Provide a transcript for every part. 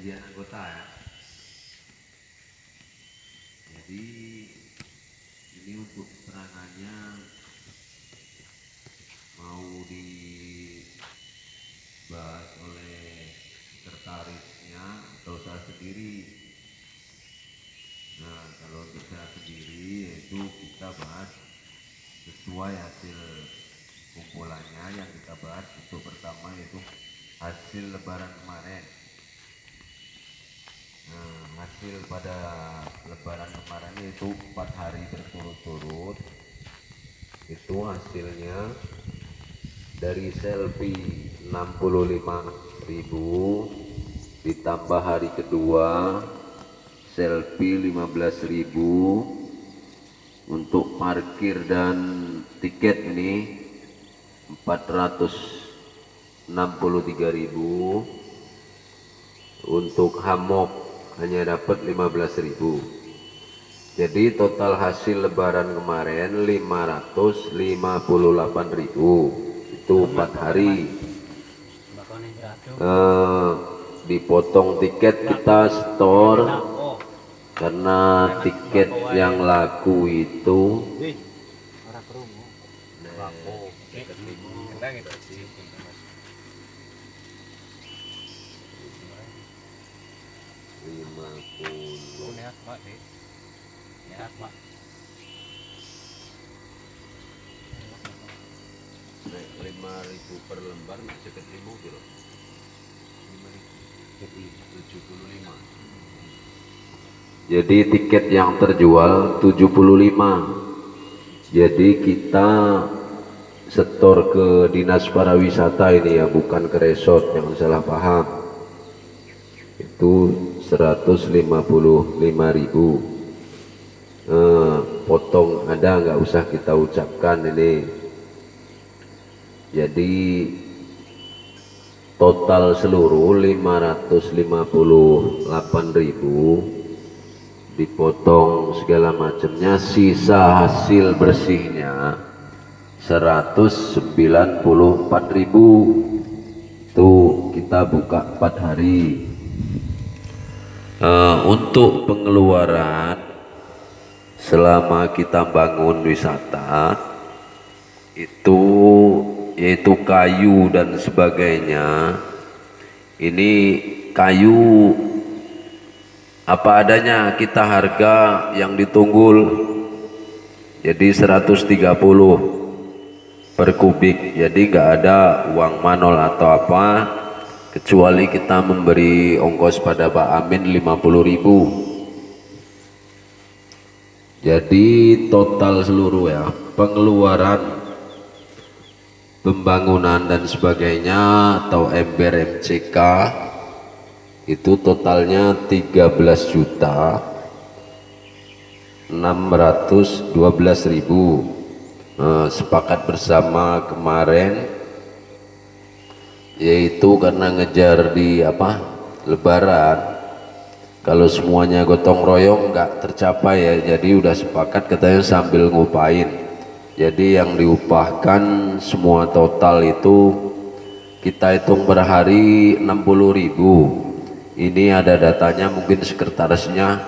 perjanjian anggota ya. Jadi ini untuk keterangannya mau dibahas oleh sekretarisnya atau saya sendiri. Nah kalau saya sendiri yaitu kita bahas sesuai hasil kumpulannya yang kita bahas untuk pertama yaitu hasil lebaran kemarin hasil pada lebaran kemarin itu empat hari berturut-turut. Itu hasilnya dari selfie 65.000 ditambah hari kedua selfie 15.000 untuk parkir dan tiket ini 463.000 untuk hamok hanya dapat 15.000 jadi total hasil lebaran kemarin 558.000 itu empat hari. Eh, dipotong tiket kita store. Karena tiket yang laku itu lima puluh naik lima ribu per lembar naik sekitar ribu kilo tujuh puluh lima jadi tiket yang terjual 75 jadi kita setor ke dinas pariwisata ini ya bukan ke resort yang salah paham. Itu 155.000 eh, potong ada nggak usah kita ucapkan ini. Jadi total seluruh 558.000 dipotong segala macamnya sisa hasil bersihnya 194.000 tuh kita buka 4 hari Eh, untuk pengeluaran selama kita bangun wisata itu yaitu kayu dan sebagainya ini kayu apa adanya kita harga yang ditunggul jadi 130 per kubik. Jadi nggak ada uang manol atau apa kecuali kita memberi ongkos pada Pak Amin 50.000 jadi total seluruh ya pengeluaran pembangunan dan sebagainya atau ember MCK itu totalnya 13 juta 612 ribu. Eh, sepakat bersama kemarin yaitu karena ngejar di apa? Lebaran. Kalau semuanya gotong royong nggak tercapai ya. Jadi udah sepakat katanya sambil ngupain. Jadi yang diupahkan semua total itu kita hitung per hari 60.000 ini ada datanya mungkin sekretarisnya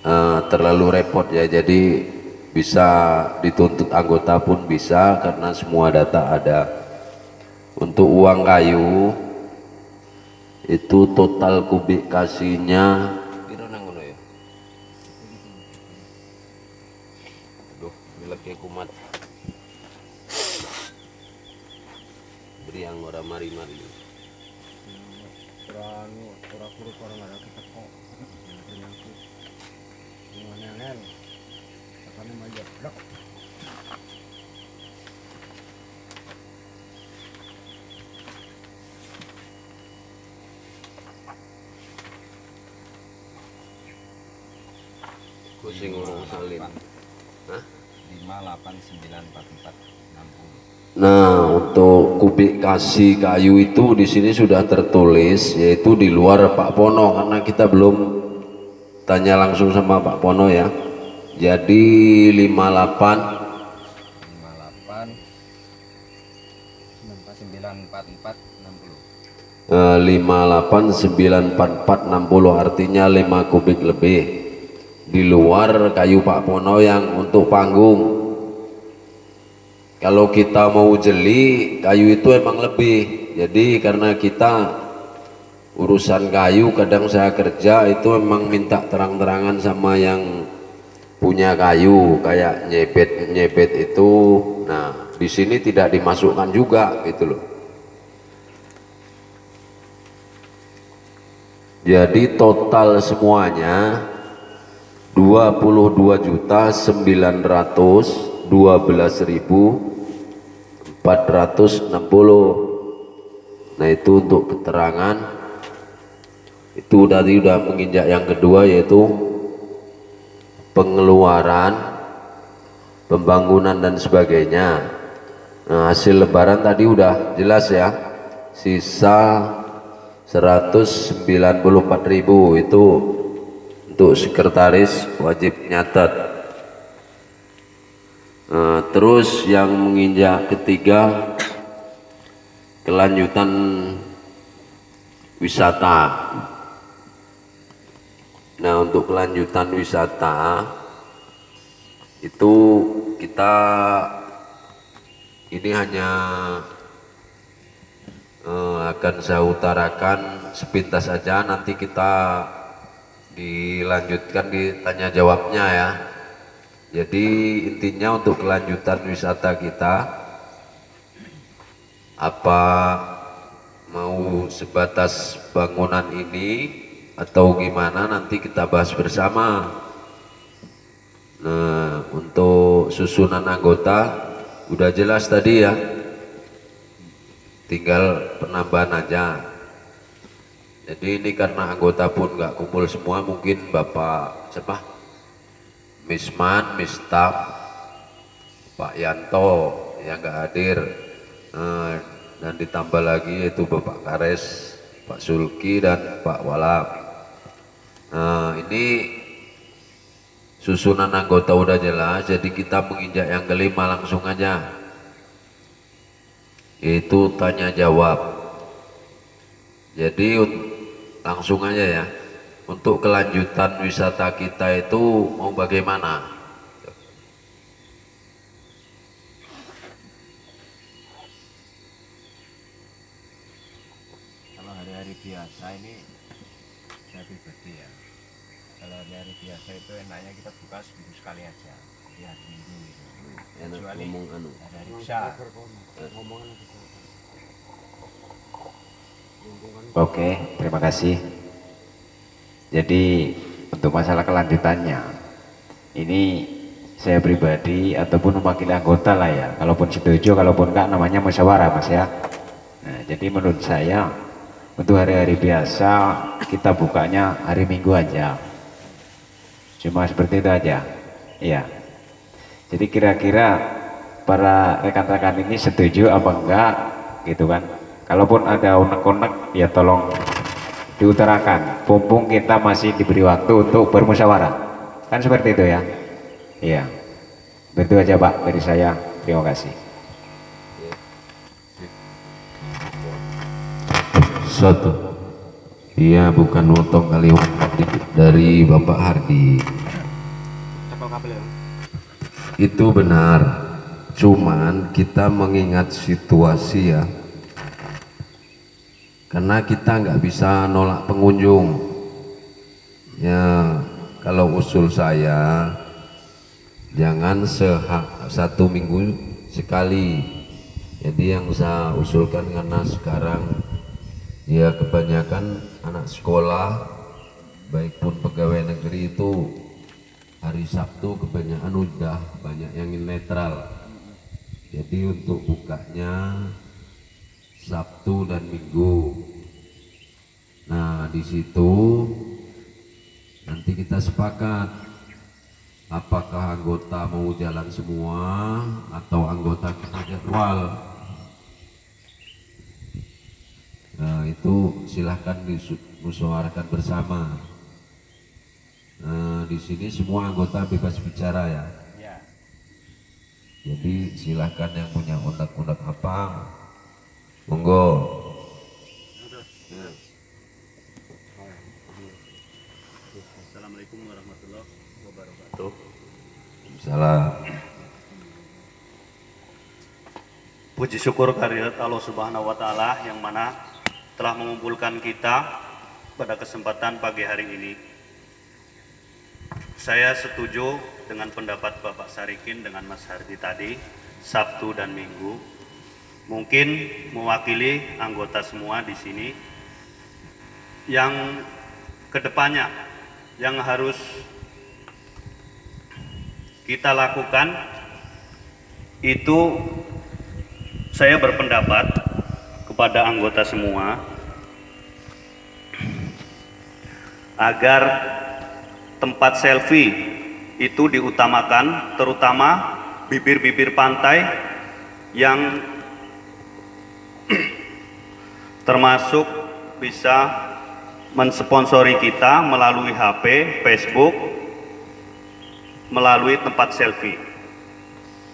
eh, terlalu repot ya. Jadi bisa dituntut anggota pun bisa karena semua data ada untuk uang kayu itu total kubik kasihnya piro nang ngono ya? Lagi kumat. Beri ada kita kok kucing urung salin. Hah? 589440 Nah, untuk kubik kasih kayu itu di sini sudah tertulis yaitu di luar Pak Pono karena kita belum tanya langsung sama Pak Pono ya. Jadi 58 58 94 60 eh, 589460 artinya 5 kubik lebih di luar kayu Pak Pono yang untuk panggung. Kalau kita mau jeli kayu itu emang lebih. Jadi karena kita urusan kayu kadang saya kerja itu emang minta terang-terangan sama yang punya kayu kayak nyebet nyebet itu. Nah di sini tidak dimasukkan juga gitu loh. Jadi total semuanya 22 juta 912 ribu 460 nah itu untuk keterangan itu tadi udah menginjak yang kedua yaitu pengeluaran pembangunan dan sebagainya. Nah, hasil lebaran tadi udah jelas ya. Sisa 194.000 itu untuk sekretaris wajib nyatat Nah, terus yang menginjak ketiga kelanjutan wisata. Nah, untuk kelanjutan wisata itu kita ini hanya eh, akan saya utarakan sepintas saja nanti kita dilanjutkan di tanya jawabnya ya. Jadi intinya untuk kelanjutan wisata kita apa mau sebatas bangunan ini atau gimana nanti kita bahas bersama. Nah, untuk susunan anggota udah jelas tadi ya. Tinggal penambahan aja. Jadi ini karena anggota pun nggak kumpul semua, mungkin Bapak siapa? Misman, Mistaf, Pak Yanto yang nggak hadir eh, dan ditambah lagi yaitu Bapak Kares, Pak Sulki dan Pak Walap. Nah ini susunan anggota udah jelas, jadi kita menginjak yang kelima langsung aja, yaitu tanya jawab. Jadi langsung aja ya untuk kelanjutan wisata kita itu mau bagaimana? Kalau hari-hari biasa ini saya pribadi ya. Kalau hari-hari biasa itu enaknya kita buka seminggu sekali aja. Di hari minggu gitu. Enak Kecuali ngomong anu. hari-hari besar. Oke, terima kasih. Jadi untuk masalah kelanjutannya, ini saya pribadi ataupun mewakili anggota lah ya. Kalaupun setuju, kalaupun enggak namanya musyawarah mas ya. Nah, jadi menurut saya untuk hari-hari biasa kita bukanya hari Minggu aja. Cuma seperti itu aja. Iya. Jadi kira-kira para rekan-rekan ini setuju apa enggak gitu kan. Kalaupun ada unek-unek ya tolong diutarakan. Mumpung kita masih diberi waktu untuk bermusyawarah. Kan seperti itu ya. Iya. Begitu aja Pak dari saya. Terima kasih. Satu. Iya bukan motong kali dari Bapak Hardi. Itu benar. Cuman kita mengingat situasi ya. Karena kita nggak bisa nolak pengunjung. Ya, kalau usul saya jangan seha- satu minggu sekali. Jadi yang saya usulkan karena sekarang ya kebanyakan anak sekolah baik pun pegawai negeri itu hari Sabtu kebanyakan udah banyak yang netral jadi untuk bukanya Sabtu dan Minggu nah di situ nanti kita sepakat apakah anggota mau jalan semua atau anggota kita jadwal Nah, itu silahkan dimusyawarahkan bersama. Nah, di sini semua anggota bebas bicara ya. Ya. Jadi silahkan yang punya undak-undak apa, monggo. Assalamualaikum warahmatullahi wabarakatuh. Salam Puji syukur kehadirat Allah Subhanahu wa taala yang mana telah mengumpulkan kita pada kesempatan pagi hari ini. Saya setuju dengan pendapat Bapak Sarikin dengan Mas Hardi tadi, Sabtu dan Minggu. Mungkin mewakili anggota semua di sini yang ke depannya yang harus kita lakukan itu saya berpendapat kepada anggota semua agar tempat selfie itu diutamakan terutama bibir-bibir pantai yang termasuk bisa mensponsori kita melalui HP, Facebook, melalui tempat selfie.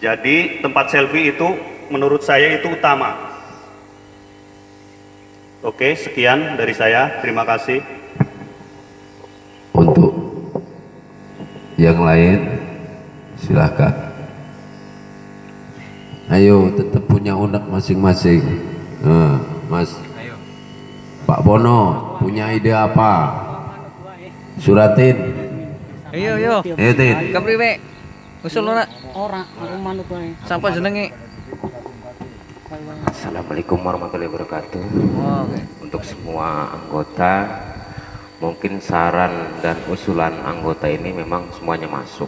Jadi tempat selfie itu menurut saya itu utama. Oke, sekian dari saya. Terima kasih. Untuk yang lain silahkan. Ayo tetap punya unek masing-masing. Nah, Mas Pak Bono punya ide apa? Suratin. Iya, iya. Eh, Tin. Kepriwe? Usul ora Ora, aku manut wae. sapa jenenge? Assalamualaikum warahmatullahi wabarakatuh. Oh, oke. Untuk semua anggota, mungkin saran dan usulan anggota ini memang semuanya masuk,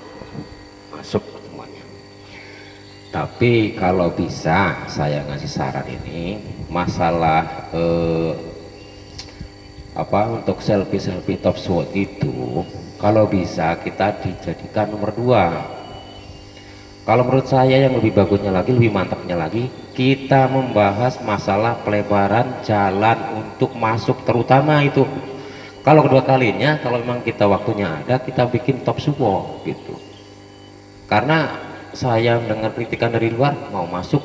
masuk semuanya. Tapi kalau bisa saya ngasih saran ini masalah eh, apa untuk selfie selfie top SWOT itu kalau bisa kita dijadikan nomor dua kalau menurut saya yang lebih bagusnya lagi, lebih mantapnya lagi, kita membahas masalah pelebaran jalan untuk masuk terutama itu. Kalau kedua kalinya, kalau memang kita waktunya ada, kita bikin top suwo gitu. Karena saya mendengar kritikan dari luar, mau masuk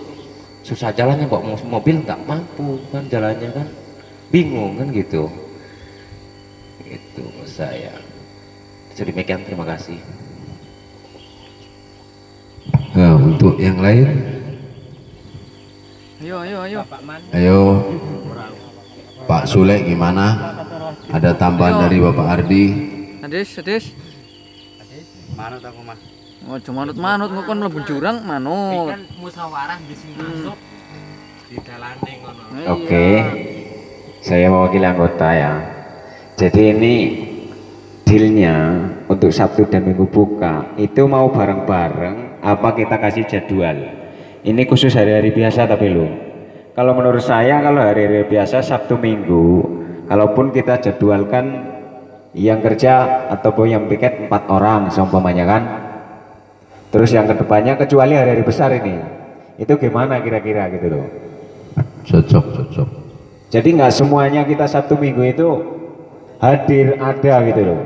susah jalannya, bawa mobil nggak mampu kan jalannya kan, bingung kan gitu. Itu saya. Jadi demikian, terima kasih. Nah, untuk yang lain, Ayo, ayo, ayo. ayo Pak Sule gimana? Ada tambahan dari Bapak Ardi? Adis, adis. Mana aku mas? Oh, cuma manut manut kok kon mlebu jurang manut. kan musyawarah di sini masuk di dalane ngono. Iya. Oke, saya mewakili anggota ya. Jadi ini dealnya untuk Sabtu dan Minggu buka itu mau bareng-bareng apa kita kasih jadwal? Ini khusus hari-hari biasa tapi lo. Kalau menurut saya kalau hari-hari biasa Sabtu Minggu, kalaupun kita jadwalkan yang kerja ataupun yang piket empat orang seumpamanya kan. Terus yang ke depannya kecuali hari-hari besar ini, itu gimana kira-kira gitu loh? Cocok, cocok. Jadi nggak semuanya kita Sabtu Minggu itu hadir ada gitu loh.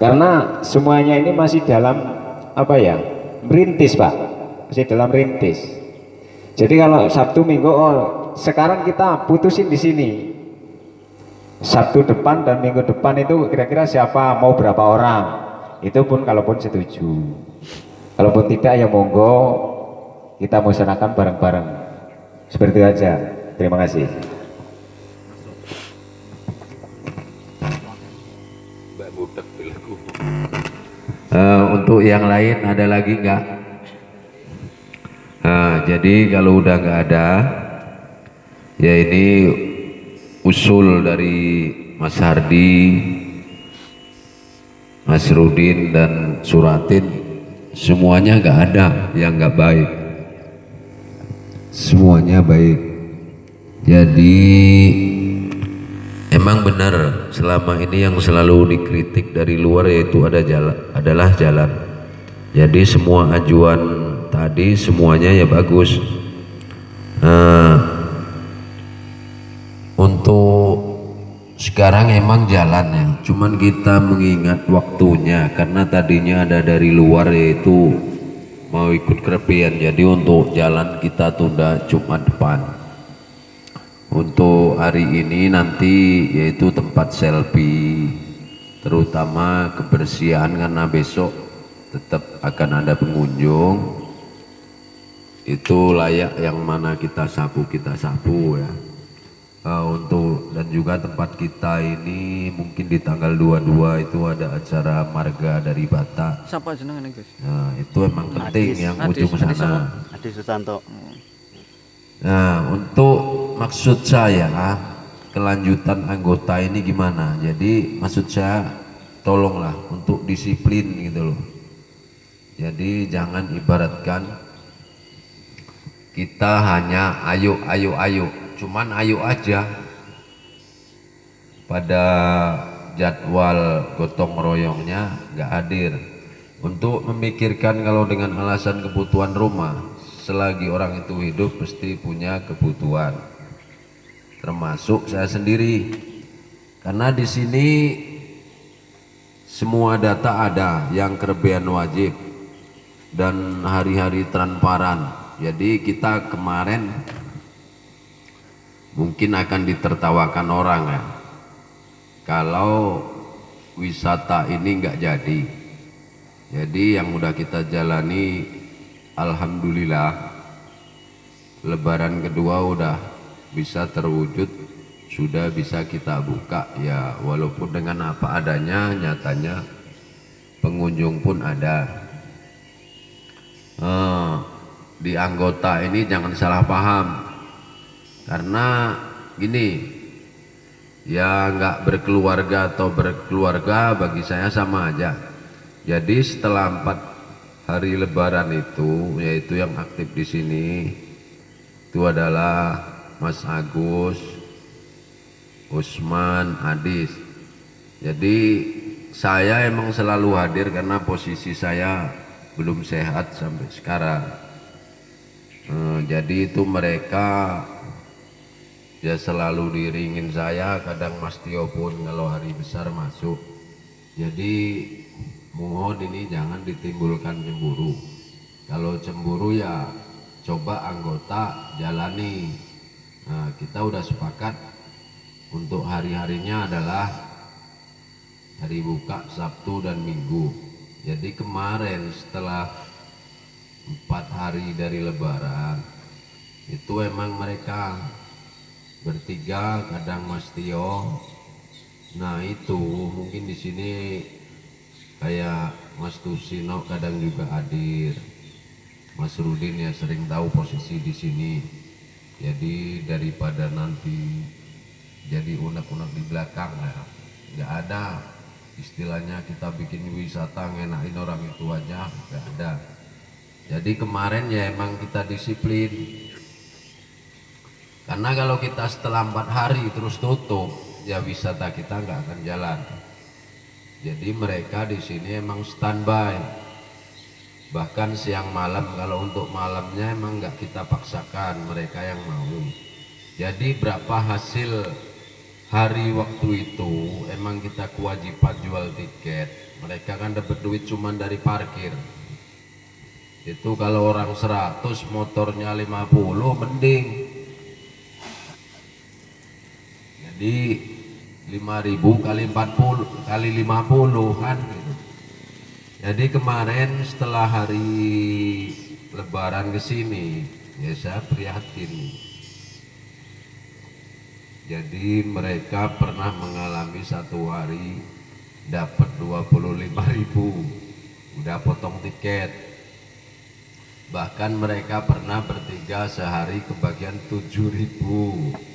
Karena semuanya ini masih dalam apa ya? Merintis, Pak. Masih dalam rintis. Jadi kalau Sabtu Minggu oh sekarang kita putusin di sini. Sabtu depan dan Minggu depan itu kira-kira siapa mau berapa orang? Itu pun kalaupun setuju. Kalaupun tidak ya monggo kita musyawarahkan bareng-bareng. Seperti itu aja. Terima kasih. Untuk yang lain ada lagi nggak? Nah, jadi kalau udah nggak ada, ya ini usul dari Mas Hardi, Mas Rudin dan Suratin, semuanya nggak ada yang nggak baik. Semuanya baik. Jadi Emang benar selama ini yang selalu dikritik dari luar yaitu ada jalan adalah jalan. Jadi semua ajuan tadi semuanya ya bagus. Nah, untuk sekarang emang jalan ya, cuman kita mengingat waktunya karena tadinya ada dari luar yaitu mau ikut kerepian. Jadi untuk jalan kita tunda Jumat depan untuk hari ini nanti yaitu tempat selfie terutama kebersihan karena besok tetap akan ada pengunjung itu layak yang mana kita sapu kita sapu ya Eh, untuk dan juga tempat kita ini mungkin di tanggal 22 itu ada acara marga dari Batak Siapa jenengan Gus? nah itu emang penting yang Adis, ujung Adis sana Adi Susanto. Nah, untuk maksud saya kelanjutan anggota ini gimana? Jadi maksud saya tolonglah untuk disiplin gitu loh. Jadi jangan ibaratkan kita hanya ayo ayo ayo, cuman ayo aja. Pada jadwal gotong royongnya nggak hadir. Untuk memikirkan kalau dengan alasan kebutuhan rumah selagi orang itu hidup pasti punya kebutuhan. Termasuk saya sendiri. Karena di sini semua data ada yang kelebihan wajib dan hari-hari transparan jadi kita kemarin mungkin akan ditertawakan orang ya. Kalau wisata ini nggak jadi. Jadi yang udah kita jalani Alhamdulillah Lebaran kedua udah bisa terwujud sudah bisa kita buka ya. Walaupun dengan apa adanya nyatanya pengunjung pun ada Eh, di anggota ini jangan salah paham. Karena gini ya nggak berkeluarga atau berkeluarga bagi saya sama aja. Jadi setelah empat hari lebaran itu yaitu yang aktif di sini itu adalah Mas Agus Usman Adis. Jadi saya emang selalu hadir karena posisi saya belum sehat sampai sekarang. Eh, jadi itu mereka ya selalu diringin saya kadang Mas Tio pun kalau hari besar masuk. Jadi mohon ini jangan ditimbulkan cemburu. Kalau cemburu ya coba anggota jalani. Nah, kita udah sepakat untuk hari-harinya adalah hari buka Sabtu dan Minggu jadi kemarin setelah empat hari dari lebaran itu emang mereka bertiga kadang Mas Tio. Nah itu mungkin di sini kayak Mas Tusino kadang juga hadir. Mas Rudin ya sering tahu posisi di sini. Jadi daripada nanti jadi unek-unek di belakang ya nggak ada istilahnya kita bikin wisata ngenakin orang itu aja nggak ada. Jadi kemarin ya emang kita disiplin. Karena kalau kita setelah empat hari terus tutup ya wisata kita nggak akan jalan. Jadi mereka di sini emang standby. Bahkan siang malam kalau untuk malamnya emang nggak kita paksakan mereka yang mau. Jadi berapa hasil hari waktu itu emang kita kewajiban jual tiket. Mereka kan dapat duit cuman dari parkir. Itu kalau orang 100 motornya 50 mending. Jadi 5000 kali 40 kali 50 kan gitu. jadi kemarin setelah hari lebaran ke sini ya saya prihatin jadi mereka pernah mengalami satu hari dapat 25.000 udah potong tiket. Bahkan mereka pernah bertiga sehari kebagian 7.000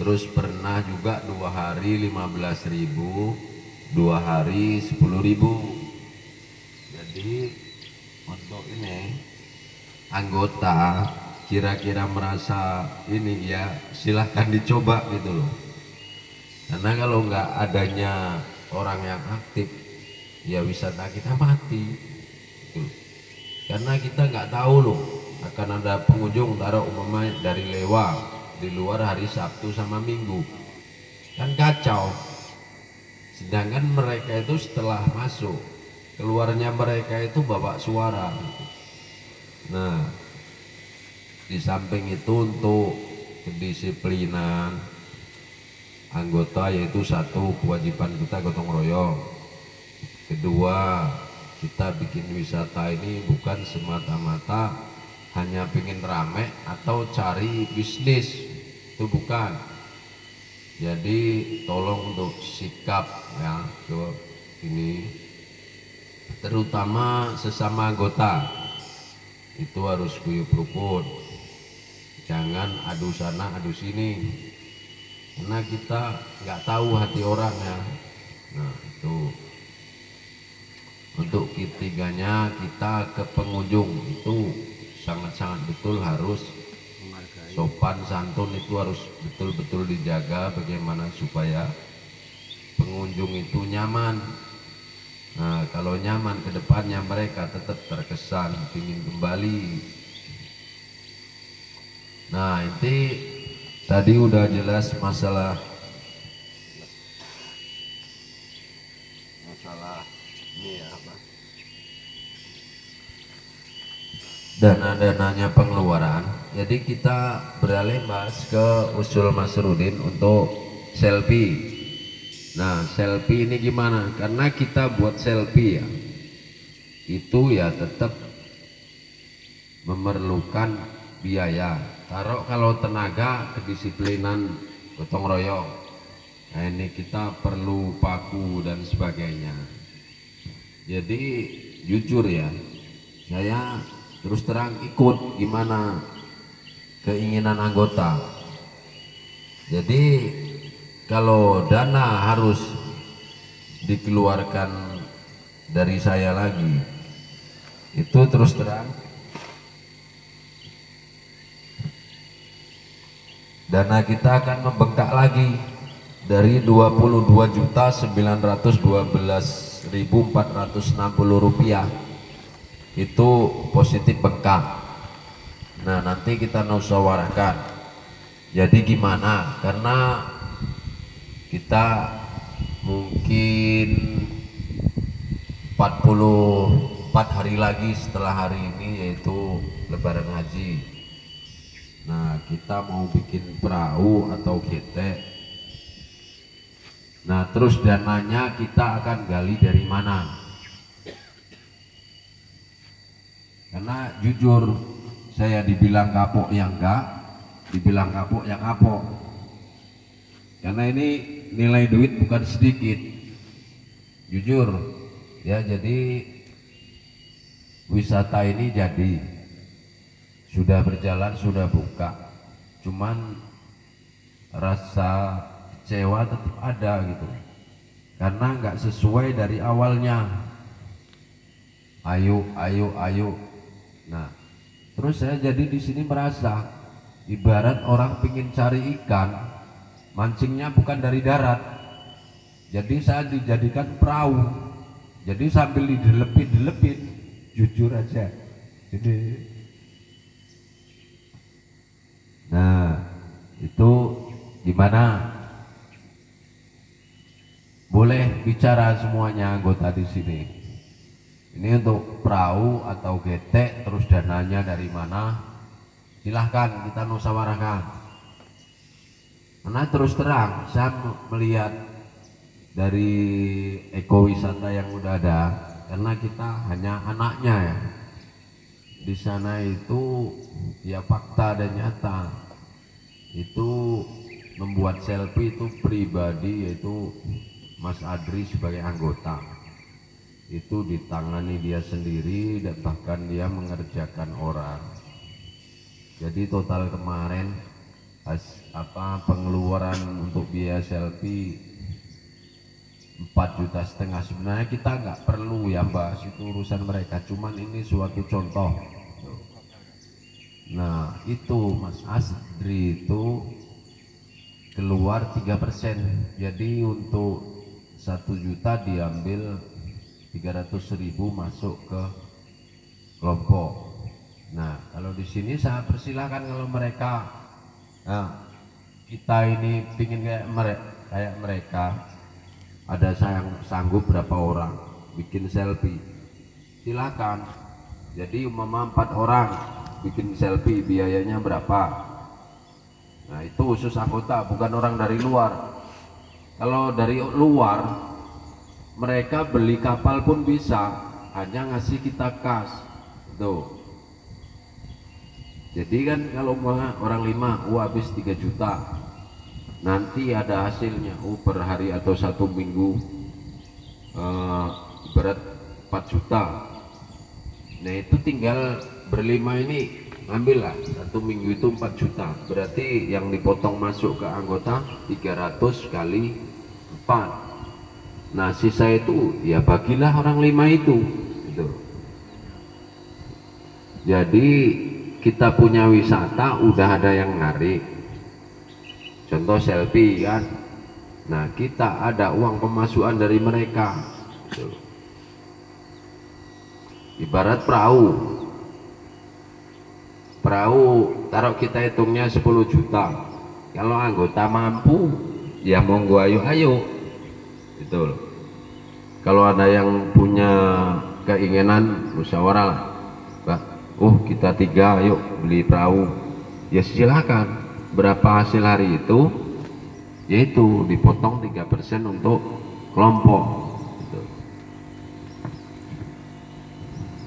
terus pernah juga dua hari 15.000 dua hari 10.000 jadi untuk ini anggota kira-kira merasa ini ya silahkan dicoba gitu loh karena kalau nggak adanya orang yang aktif ya wisata kita mati gitu. karena kita nggak tahu loh akan ada pengunjung taruh umpamanya dari lewa di luar hari Sabtu sama Minggu kan kacau sedangkan mereka itu setelah masuk keluarnya mereka itu bawa suara gitu. nah di samping itu untuk kedisiplinan anggota yaitu satu kewajiban kita gotong royong. Kedua kita bikin wisata ini bukan semata-mata hanya pengen rame atau cari bisnis. Itu bukan. Jadi tolong untuk sikap ya ke ini. Terutama sesama anggota. Itu harus guyup rukun jangan adu sana adu sini. Karena kita nggak tahu hati orang ya. Nah itu. Untuk ketiganya kita ke pengunjung. Itu sangat-sangat betul harus sopan santun itu harus betul-betul dijaga bagaimana supaya pengunjung itu nyaman. Nah kalau nyaman ke depannya mereka tetap terkesan ingin kembali nah ini tadi udah jelas masalah masalah ini ya apa? Dana-dananya pengeluaran. Jadi kita beralih mas ke usul Mas Rudin untuk selfie. Nah selfie ini gimana? Karena kita buat selfie ya. Itu ya tetap memerlukan biaya taruh kalau tenaga kedisiplinan gotong royong. Nah ini kita perlu paku dan sebagainya. Jadi jujur ya saya terus terang ikut gimana keinginan anggota. Jadi kalau dana harus dikeluarkan dari saya lagi itu terus terang dana kita akan membengkak lagi dari 22.912.460 rupiah. Itu positif bengkak. Nah nanti kita musyawarahkan jadi gimana? Karena kita mungkin 44 hari lagi setelah hari ini yaitu lebaran haji nah kita mau bikin perahu atau getek nah terus dananya kita akan gali dari mana? Karena jujur saya dibilang kapok yang enggak dibilang kapok yang kapok. Karena ini nilai duit bukan sedikit. Jujur ya jadi wisata ini jadi sudah berjalan sudah buka. Cuman rasa kecewa tetap ada gitu. Karena nggak sesuai dari awalnya. Ayo ayo ayo. Nah terus saya jadi di sini merasa ibarat orang pingin cari ikan mancingnya bukan dari darat. Jadi saya dijadikan perahu. Jadi sambil didelepit-delepit jujur aja. Jadi nah itu gimana boleh bicara semuanya anggota di sini. Ini untuk perahu atau getek terus dananya dari mana? Silahkan kita musyawarahkan karena terus terang saya melihat dari ekowisata yang udah ada karena kita hanya anaknya ya. Di sana itu ya fakta dan nyata itu membuat selfie itu pribadi yaitu Mas Adri sebagai anggota. Itu ditangani dia sendiri dan bahkan dia mengerjakan orang. Jadi total kemarin as, apa pengeluaran untuk biaya selfie 4 juta setengah. Sebenarnya kita nggak perlu ya bahas itu urusan mereka. Cuman ini suatu contoh nah itu Mas Asdri itu keluar 3% jadi untuk satu juta diambil 300 ribu masuk ke kelompok. Nah kalau di sini saya persilahkan kalau mereka nah, kita ini pingin kayak mereka kayak mereka ada sayang sanggup berapa orang bikin selfie. Silakan. Jadi umpama empat orang bikin selfie biayanya berapa? Nah itu khusus anggota bukan orang dari luar. Kalau dari luar mereka beli kapal pun bisa hanya ngasih kita kas. Tuh. Jadi kan kalau orang lima oh habis 3 juta. Nanti ada hasilnya. Oh per hari atau satu minggu eh, berat 4 juta. Nah itu tinggal berlima ini ambillah satu minggu itu 4 juta. Berarti yang dipotong masuk ke anggota 300 kali 4 nah sisa itu ya bagilah orang lima itu gitu. jadi kita punya wisata udah ada yang narik. Contoh selfie kan? Nah kita ada uang pemasukan dari mereka Gitu. ibarat perahu perahu taruh kita hitungnya 10 juta. Kalau anggota mampu ya monggo ayo ayo itu kalau ada yang punya keinginan musyawarah lah. Pak, oh kita tiga ayo beli perahu. Ya silakan. Berapa hasil hari itu? Yaitu dipotong 3% untuk kelompok. Gitu.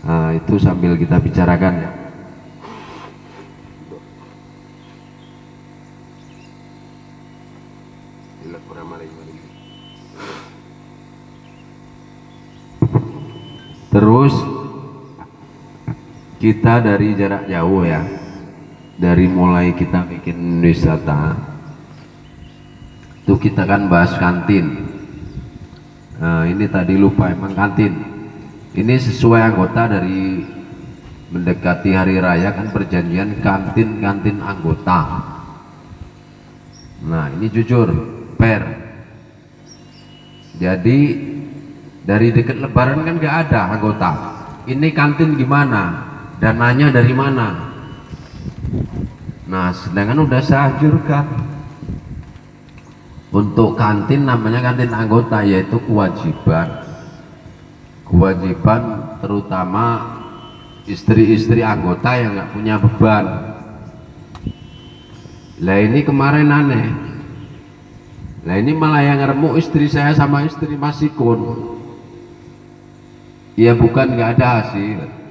nah itu sambil kita bicarakan ya Terus kita dari jarak jauh ya, dari mulai kita bikin wisata, itu kita kan bahas kantin. Nah ini tadi lupa emang kantin. Ini sesuai anggota dari mendekati hari raya kan perjanjian kantin kantin anggota. Nah ini jujur, fair. Jadi dari dekat lebaran kan gak ada anggota ini kantin gimana dananya dari mana? Nah sedangkan udah saya anjurkan untuk kantin namanya kantin anggota yaitu kewajiban. Kewajiban terutama istri-istri anggota yang nggak punya beban. Lah ini kemarin aneh. Lah ini malah yang ngeremuk istri saya sama istri Mas Sikun. Ya bukan nggak ada hasil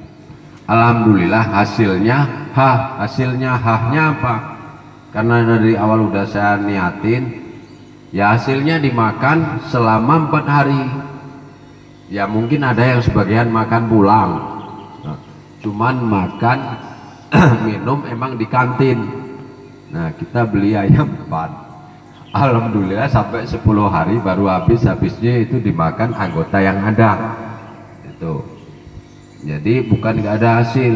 Alhamdulillah hasilnya hah hasilnya hahnya apa? Karena dari awal udah saya niatin ya hasilnya dimakan selama empat hari. Ya mungkin ada yang sebagian makan pulang. Nah, cuman makan minum emang di kantin. Nah kita beli ayam empat. Alhamdulillah sampai 10 hari baru habis habisnya itu dimakan anggota yang ada. Itu jadi bukan nggak ada hasil.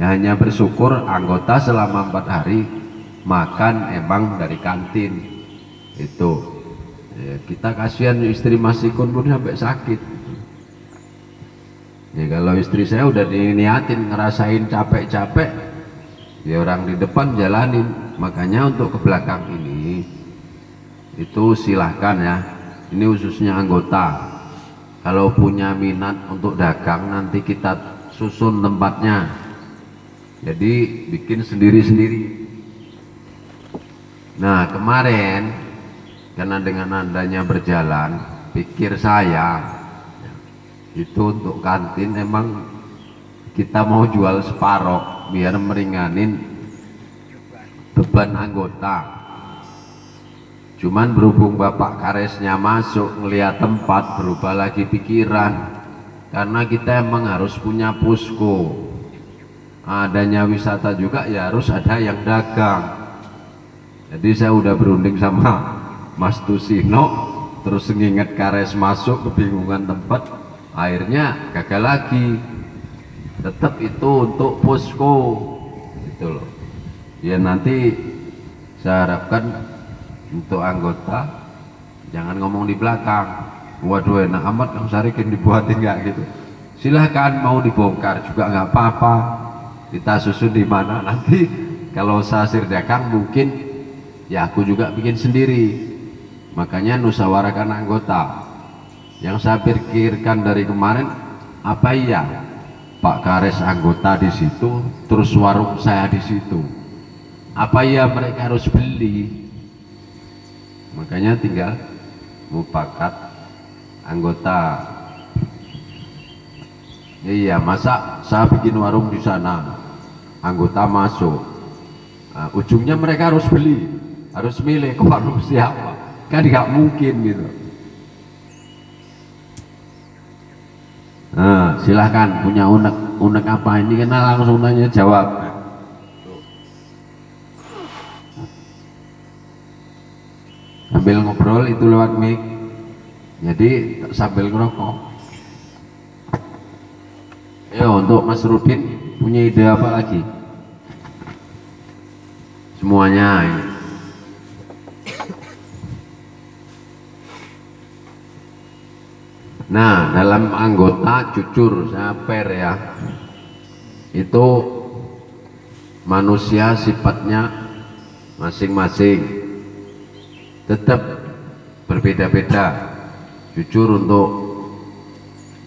Ya hanya bersyukur anggota selama empat hari makan emang dari kantin. Itu. Ya, kita kasihan istri Mas Ikun pun sampai sakit. Ya kalau istri saya udah diniatin ngerasain capek-capek ya orang di depan jalanin. Makanya untuk ke belakang ini itu silahkan ya. Ini khususnya anggota kalau punya minat untuk dagang nanti kita susun tempatnya. Jadi bikin sendiri-sendiri. Nah kemarin karena dengan andanya berjalan pikir saya itu untuk kantin emang kita mau jual separoh biar meringanin beban anggota cuman berhubung bapak karesnya masuk ngelihat tempat berubah lagi pikiran. Karena kita emang harus punya pusko adanya wisata juga ya harus ada yang dagang. Jadi saya udah berunding sama Mas Tusino terus nginget kares masuk kebingungan tempat akhirnya gagal lagi. Tetap itu untuk posko gitu loh. Ya nanti saya harapkan untuk anggota jangan ngomong di belakang. Waduh enak amat Kang Sarikin dibuatin nggak gitu. Silahkan mau dibongkar juga nggak apa-apa. Kita susun di mana nanti. Kalau saya sirdakan mungkin ya aku juga bikin sendiri. Makanya nusawarakan anggota. Yang saya pikirkan dari kemarin apa iya Pak Kares anggota di situ terus warung saya di situ? Apa iya mereka harus beli makanya tinggal mufakat anggota. Iya masa saya bikin warung di sana? Anggota masuk. Nah, ujungnya mereka harus beli harus milih ke warung siapa. Kan nggak mungkin gitu. Nah, silahkan punya unek unek apa? Ini kena langsung nanya jawab sambil ngobrol itu lewat mic jadi sambil ngerokok ya untuk Mas Rudin punya ide apa lagi semuanya ya. Nah, dalam anggota jujur saya per ya. Itu manusia sifatnya masing-masing tetap berbeda-beda. Jujur untuk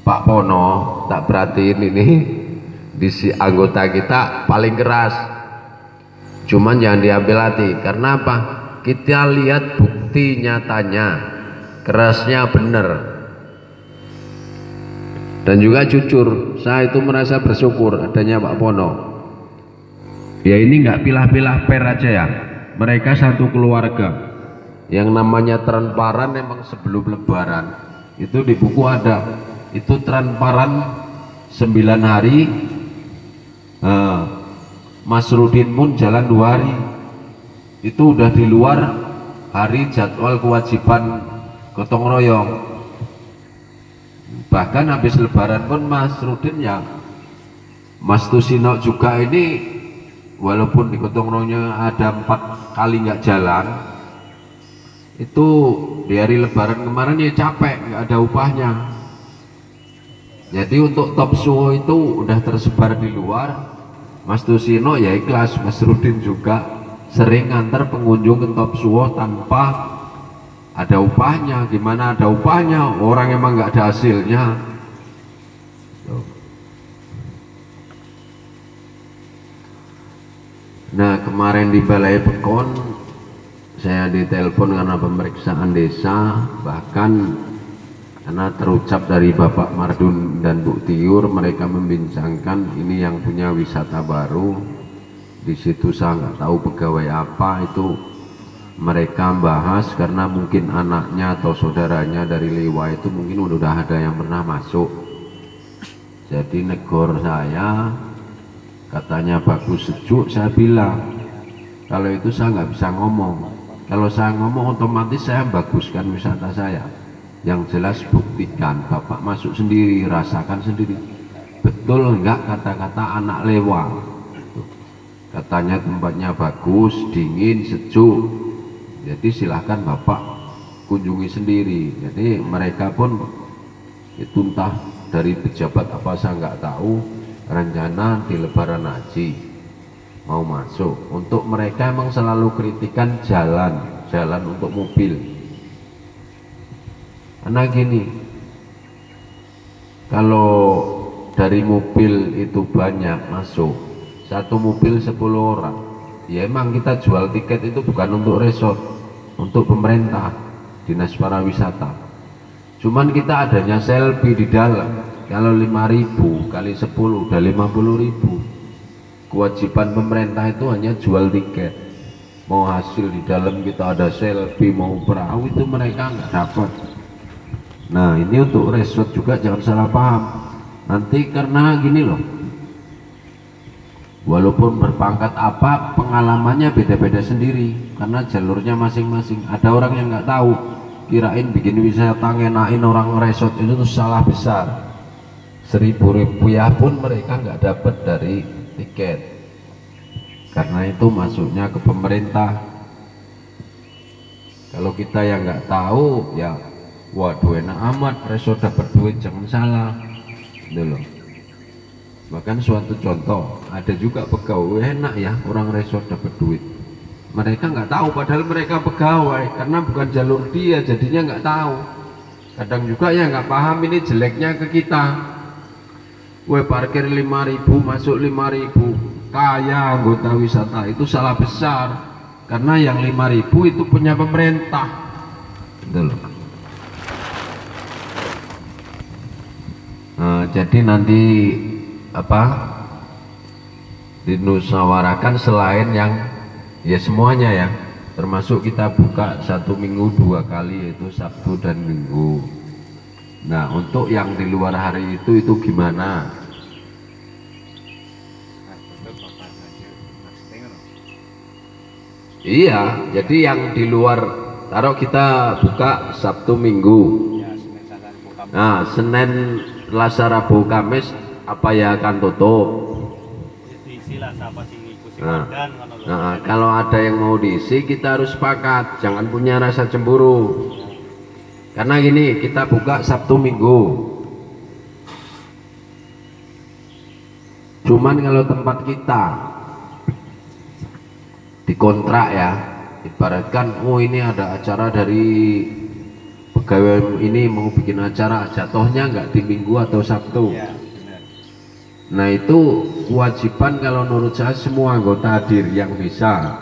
Pak Pono tak perhatiin ini di si anggota kita paling keras. Cuman jangan diambil hati karena apa? Kita lihat bukti nyatanya kerasnya benar dan juga jujur saya itu merasa bersyukur adanya Pak Pono ya ini nggak pilah-pilah per aja ya mereka satu keluarga yang namanya transparan memang sebelum lebaran. Itu di buku ada. Itu transparan 9 hari. Eh, Mas Rudin pun jalan dua hari. Itu udah di luar hari jadwal kewajiban gotong royong. Bahkan habis lebaran pun Mas Rudin ya Mas Tusino juga ini walaupun di gotong royongnya ada empat kali nggak jalan itu di hari lebaran kemarin ya capek nggak ada upahnya. Jadi untuk top suwo itu udah tersebar di luar. Mas Tusino ya ikhlas Mas Rudin juga sering ngantar pengunjung ke top suwo tanpa ada upahnya. Gimana ada upahnya? Orang emang nggak ada hasilnya. Nah kemarin di balai pekon saya ditelepon karena pemeriksaan desa bahkan karena terucap dari Bapak Mardun dan Bu Tiur mereka membincangkan ini yang punya wisata baru. Di situ saya nggak tahu pegawai apa itu mereka bahas karena mungkin anaknya atau saudaranya dari Lewa itu mungkin udah ada yang pernah masuk. Jadi negor saya katanya bagus sejuk saya bilang. Kalau itu saya nggak bisa ngomong kalau saya ngomong otomatis saya baguskan wisata saya. Yang jelas buktikan bapak masuk sendiri rasakan sendiri. Betul enggak kata-kata anak Lewa? Katanya tempatnya bagus dingin sejuk. Jadi silahkan bapak kunjungi sendiri. Jadi mereka pun itu entah dari pejabat apa saya nggak tahu. Rencana di lebaran haji mau masuk. Untuk mereka emang selalu kritikan jalan jalan untuk mobil. Karena gini kalau dari mobil itu banyak masuk satu mobil 10 orang ya emang kita jual tiket itu bukan untuk resort untuk pemerintah dinas pariwisata. Cuman kita adanya selfie di dalam kalau 5000 kali 10 udah 50000 kewajiban pemerintah itu hanya jual tiket. Mau hasil di dalam kita ada selfie mau perahu itu mereka nggak dapat. Nah ini untuk resort juga jangan salah paham. Nanti karena gini loh. Walaupun berpangkat apa pengalamannya beda-beda sendiri. Karena jalurnya masing-masing. Ada orang yang nggak tahu kirain bikin wisata ngenain orang resort itu tuh salah besar. Seribu rupiah pun mereka nggak dapat dari tiket. Karena itu masuknya ke pemerintah. Kalau kita yang nggak tahu ya waduh enak amat resort dapat duit jangan salah. Gitu loh. Bahkan suatu contoh ada juga pegawai enak ya orang resort dapat duit. Mereka nggak tahu padahal mereka pegawai karena bukan jalur dia jadinya nggak tahu. Kadang juga ya nggak paham ini jeleknya ke kita Gue parkir 5000 masuk 5000 kaya anggota wisata. Itu salah besar. Karena yang 5000 itu punya pemerintah. Itu loh. Nah, jadi nanti apa dinusawarakan selain yang ya semuanya ya. Termasuk kita buka satu minggu dua kali yaitu Sabtu dan Minggu nah untuk yang di luar hari itu itu gimana iya jadi yang di luar taruh kita buka Sabtu Minggu nah Senin Selasa Rabu Kamis apa ya akan tutup Nah. Nah, kalau ada yang mau diisi kita harus sepakat, jangan punya rasa cemburu. Karena gini, kita buka Sabtu Minggu. Cuman kalau tempat kita dikontrak ya, ibaratkan oh ini ada acara dari pegawai ini mau bikin acara, jatuhnya nggak di Minggu atau Sabtu. Ya, benar. Nah itu kewajiban kalau menurut saya semua anggota hadir yang bisa.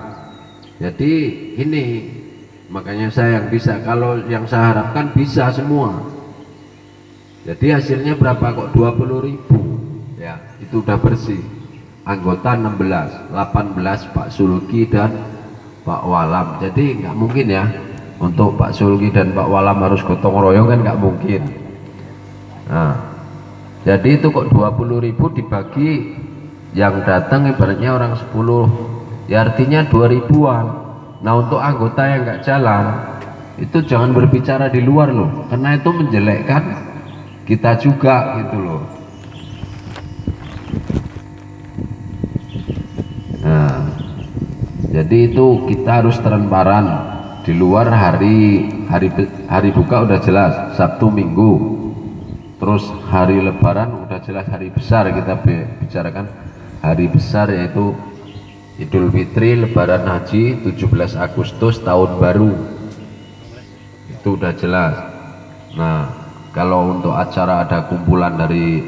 Jadi ini makanya saya yang bisa. Kalau yang saya harapkan bisa semua. Jadi hasilnya berapa kok 20 ribu ya itu udah bersih. Anggota 16, 18 Pak Sulki dan Pak Walam. Jadi nggak mungkin ya untuk Pak Sulki dan Pak Walam harus gotong royong kan nggak mungkin. Nah, jadi itu kok 20.000 dibagi yang datang ibaratnya orang 10 ya artinya 2000-an. Nah untuk anggota yang nggak jalan itu jangan berbicara di luar loh. Karena itu menjelekkan kita juga gitu loh. Nah, jadi itu kita harus transparan di luar hari hari hari buka udah jelas Sabtu Minggu. Terus hari lebaran udah jelas hari besar kita bi- bicarakan. Hari besar yaitu Idul Fitri Lebaran Haji 17 Agustus tahun baru. Itu udah jelas. Nah kalau untuk acara ada kumpulan dari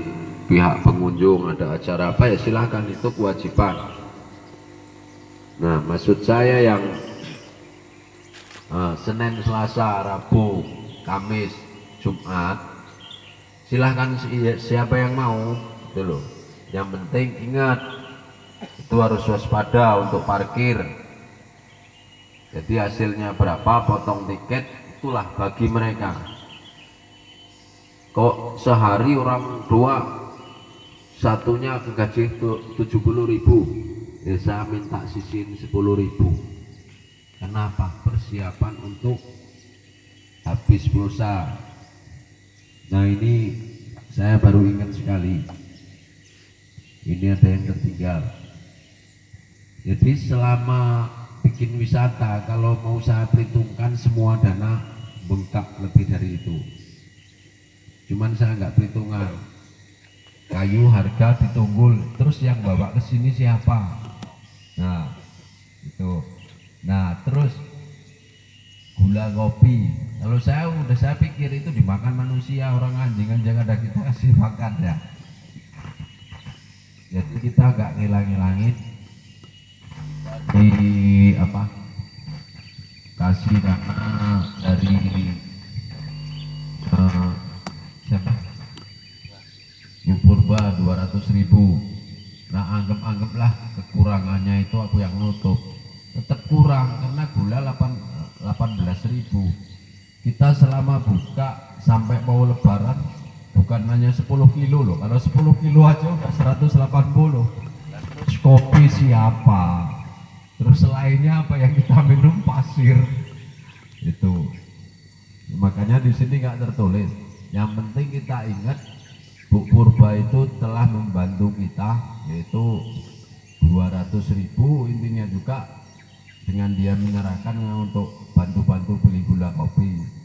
pihak pengunjung ada acara apa ya silahkan itu kewajiban. Nah maksud saya yang eh, Senin Selasa Rabu Kamis Jumat silahkan si- siapa yang mau itu loh. Yang penting ingat itu harus waspada untuk parkir. Jadi hasilnya berapa potong tiket itulah bagi mereka. Kok sehari orang dua satunya gaji tujuh puluh ribu. Ya saya minta sisin sepuluh ribu. Kenapa? Persiapan untuk habis pulsa. Nah ini saya baru ingat sekali. Ini ada yang tertinggal. Jadi selama bikin wisata kalau mau saya perhitungkan semua dana bengkak lebih dari itu. Cuman saya nggak perhitungan. Kayu harga ditunggul, terus yang bawa ke sini siapa? Nah, itu. Nah, terus gula kopi kalau saya udah saya pikir itu dimakan manusia orang anjing anjing ada kita kasih makan ya jadi kita agak ngilang-ngilangin di apa kasih dana dari eh, siapa? Bu Purba 200 ribu. Nah anggap-anggaplah kekurangannya itu aku yang nutup. Tetap kurang karena gula 8, 18 ribu. Kita selama buka sampai mau lebaran bukan hanya 10 kilo loh. Kalau 10 kilo aja udah 180 terus kopi siapa terus selainnya apa yang kita minum? Pasir. Itu. Makanya di sini nggak tertulis. Yang penting kita ingat Bu Purba itu telah membantu kita yaitu 200 ribu intinya juga dengan dia menyerahkan untuk bantu-bantu beli gula kopi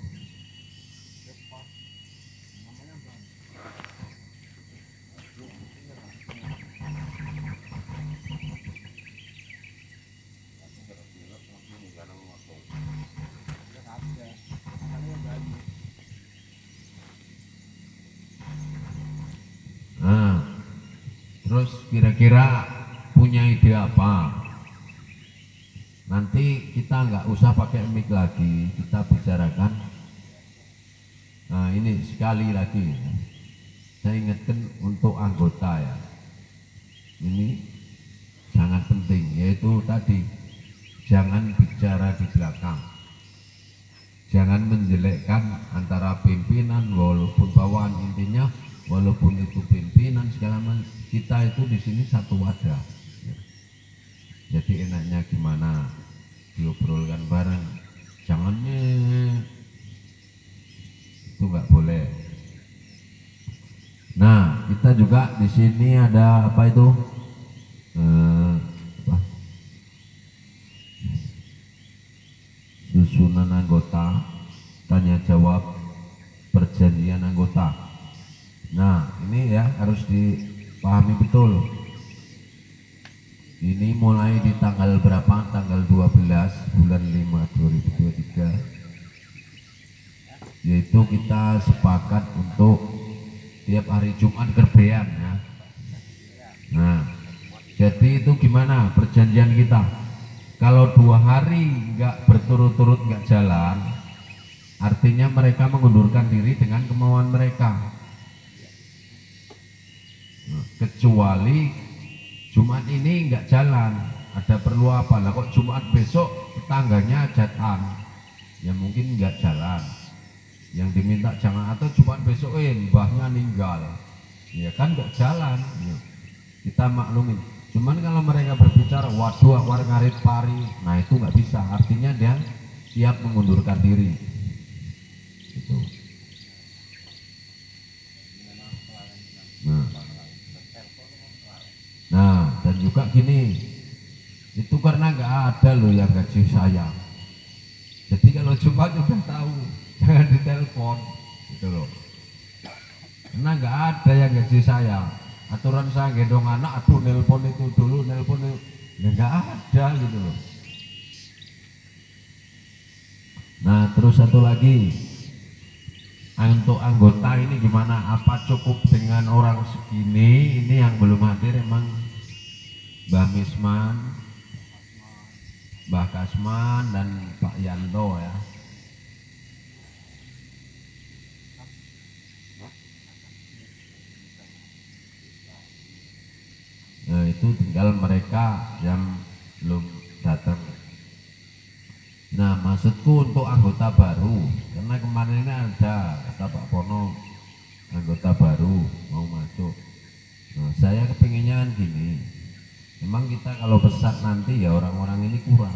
kira-kira punya ide apa? Nanti kita nggak usah pakai mic lagi kita bicarakan. Nah ini sekali lagi. Saya ingatkan untuk anggota ya. Sini satu wadah. Jadi enaknya gimana? Diobrolkan bareng. Jangan "Eh, itu nggak boleh. Nah kita juga di sini ada apa itu? Eh, susunan anggota tanya jawab perjanjian anggota. Nah ini ya harus dipahami betul. Ini mulai di tanggal berapa? Tanggal 12 bulan 5 2023 yaitu kita sepakat untuk tiap hari Jumat kerbean ya. Nah jadi itu gimana perjanjian kita? Kalau dua hari nggak berturut-turut nggak jalan artinya mereka mengundurkan diri dengan kemauan mereka kecuali Jumat ini nggak jalan. Ada perlu apa? Lah kok Jumat besok tetangganya hajatan ya mungkin nggak jalan. Yang diminta jangan atau Jumat besok eh mbahnya meninggal ya kan nggak jalan. Ya. kita maklumin cuman kalau mereka berbicara waduh war ngarit pari. Nah itu nggak bisa. Artinya dia siap mengundurkan diri. Itu nah nah dan juga gini. Itu karena nggak ada loh yang gaji saya. Jadi kalau Jumat udah tahu jangan ditelepon gitu loh. Karena nggak ada yang gaji saya. Aturan saya gendong anak aduh nelpon itu dulu nelpon itu. Ya nggak ada gitu loh. Nah terus satu lagi. Untuk anggota ini gimana? Apa cukup dengan orang segini? Ini yang belum hadir emang Mbah Misman Mbah Kasman dan Pak Yanto ya Nah itu tinggal mereka yang belum datang. Nah maksudku untuk anggota baru, karena kemarin ini ada kata Pak Pono anggota baru mau masuk. Nah saya kepinginnya kan gini, memang kita kalau besar nanti ya orang-orang ini kurang.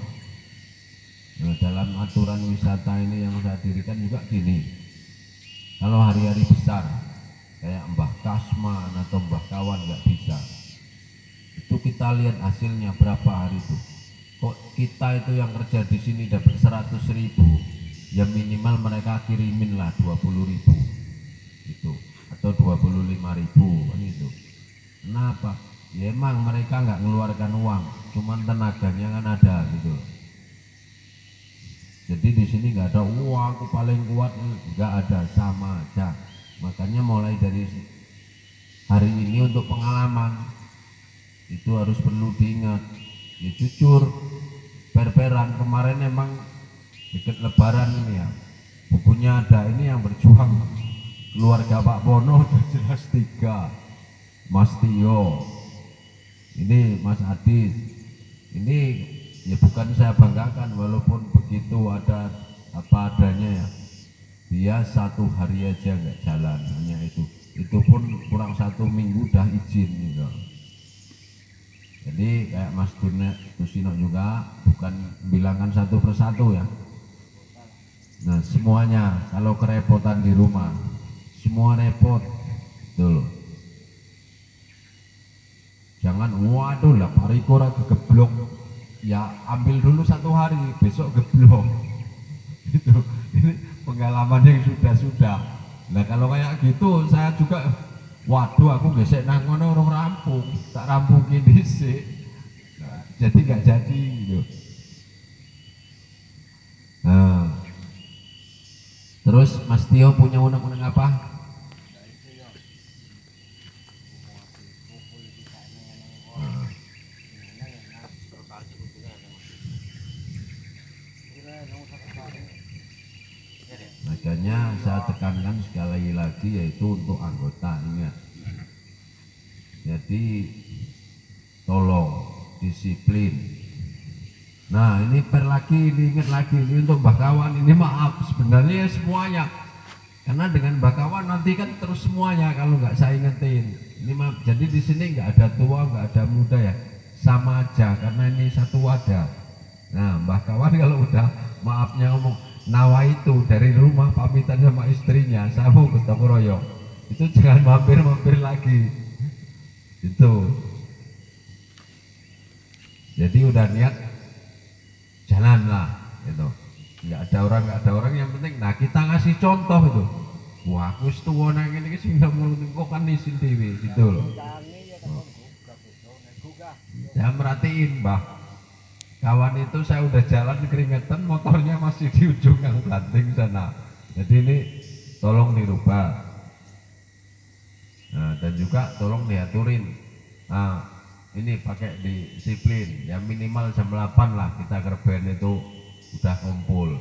Nah dalam aturan wisata ini yang saya dirikan juga gini, kalau hari-hari besar kayak Mbah Kasman atau Mbah Kawan nggak bisa, itu kita lihat hasilnya berapa hari itu. Kok kita itu yang kerja di sini dapat 100 ribu ya minimal mereka kirimin lah 20 ribu. Itu atau 25 ribu kan itu kenapa ya emang mereka nggak mengeluarkan uang cuman tenaganya kan ada gitu. Jadi di sini nggak ada uang aku paling kuat nggak ada sama aja. Makanya mulai dari hari ini untuk pengalaman itu harus perlu diingat. Ya jujur berperan kemarin emang deket lebaran ini ya. Bukunya ada ini yang berjuang. Keluarga Pak Bono jelas tiga. Mas Tio ini Mas Adis ini ya bukan saya banggakan walaupun begitu ada apa adanya ya dia satu hari aja nggak jalan hanya itu itu pun kurang satu minggu udah izin gitu jadi kayak Mas Durne Tusino juga bukan bilangan satu persatu ya. Nah semuanya kalau kerepotan di rumah semua repot dulu. Jangan waduh lah pariko ora geblok. Ya ambil dulu satu hari besok geblok. Itu ini pengalaman yang sudah-sudah. Nah kalau kayak gitu saya juga waduh aku gesek nang ngono urung rampung tak rampung kini sih jadi nggak jadi gitu nah terus Mas Tio punya undang-undang apa Nah. Makanya saya tekankan sekali lagi yaitu untuk anggota ingat. Jadi tolong disiplin. Nah ini per lagi ini ingat lagi ini untuk bakawan ini maaf sebenarnya semuanya. Karena dengan bakawan nanti kan terus semuanya kalau nggak saya ingetin. Ini maaf jadi di sini nggak ada tua nggak ada muda ya. Sama aja karena ini satu wadah. Nah mbah kawan kalau udah maafnya ngomong nawa itu dari rumah pamitan sama istrinya. Saya mau ke royong itu jangan mampir mampir lagi. Itu. Jadi udah niat jalanlah gitu. Nggak ada orang nggak ada orang. Yang penting nah kita ngasih contoh itu. Wah aku setua nang ini sih nggak mau kok kan isin dewi gitu loh. Saya merhatiin mbah kawan itu saya udah jalan keringetan motornya masih di ujung yang banting sana jadi ini tolong dirubah. Nah dan juga tolong diaturin. Nah ini pakai disiplin. Ya minimal jam 8 lah kita kerben itu udah kumpul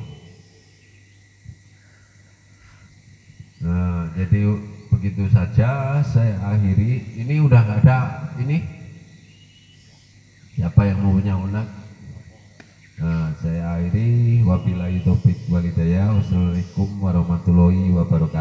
nah jadi begitu saja saya akhiri. Ini udah nggak ada ini. Siapa yang mau punya unak Nah, saya akhiri wabillahi taufik walidayah. Wassalamualaikum warahmatullahi wabarakatuh.